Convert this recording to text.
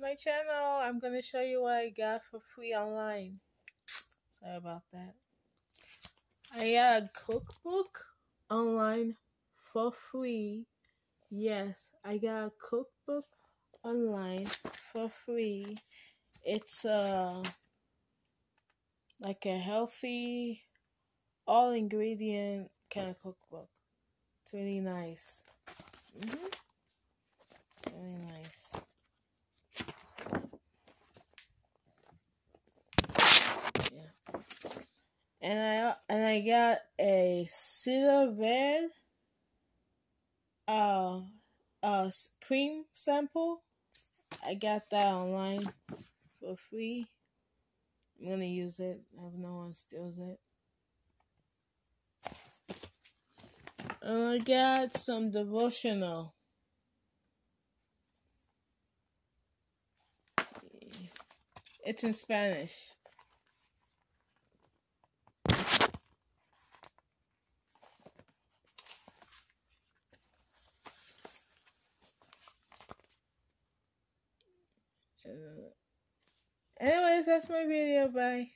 my channel. I'm gonna show you what I got for free online. Sorry about that. I got a cookbook online for free. Yes, I got a cookbook online for free. It's uh like a healthy all ingredient kind of cookbook. It's really nice. Mm-hmm. Really nice. Yeah. And I and I got a cedar red uh uh cream sample. I got that online for free. I'm gonna use it. I hope no one steals it. And I got some devotional. It's in Spanish. Uh, anyways, that's my video. Bye.